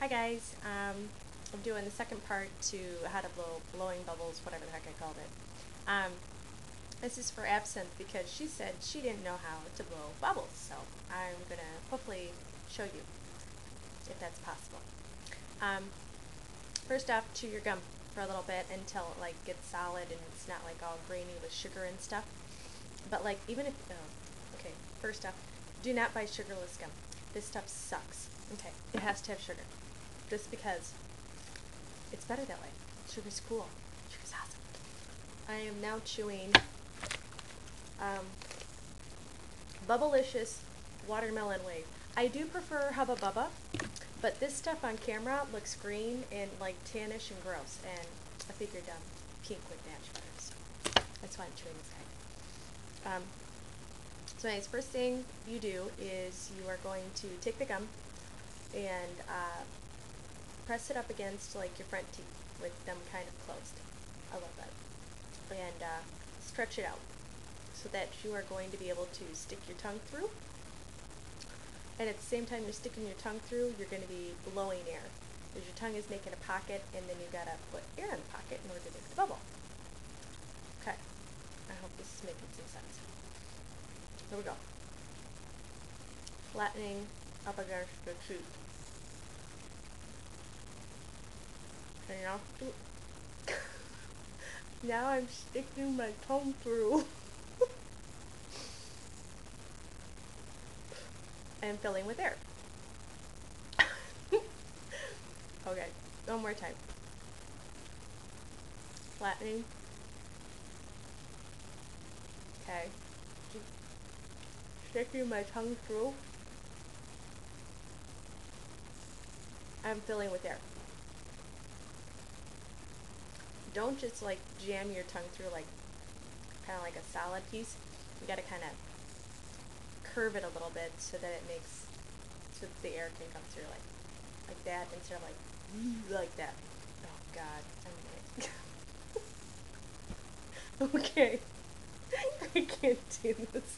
Hi guys, um, I'm doing the second part to how to blow blowing bubbles, whatever the heck I called it. Um, this is for Absinth because she said she didn't know how to blow bubbles, so I'm going to hopefully show you if that's possible. Um, first off, chew your gum for a little bit until it like gets solid and it's not like all grainy with sugar and stuff. But like even if, oh, okay, first off, do not buy sugarless gum. This stuff sucks. Okay, it has to have sugar. Just because it's better that way. Sugar's cool. Sugar's awesome. I am now chewing um, Bubblicious Watermelon Wave. I do prefer Hubba Bubba, but this stuff on camera looks green and like tannish and gross, and I figured um, pink would match better, so that's why I'm chewing this guy. Um, so anyways, first thing you do is you are going to take the gum and uh, press it up against like your front teeth with them kind of closed. I love that. And uh, stretch it out so that you are going to be able to stick your tongue through. And at the same time you're sticking your tongue through, you're going to be blowing air. Because your tongue is making a pocket, and then you've got to put air in the pocket in order to make the bubble. Okay. I hope this is making some sense. Here we go. Flattening up against the tooth. And now, now I'm sticking my tongue through. and filling with air. okay, one more time. Flattening. Okay Just sticking my tongue through. I'm filling with air. Don't just like jam your tongue through like kind of like a solid piece. You gotta kind of curve it a little bit so that it makes so the air can come through like like that instead of like like that. Oh God, I'm okay. I can't do this.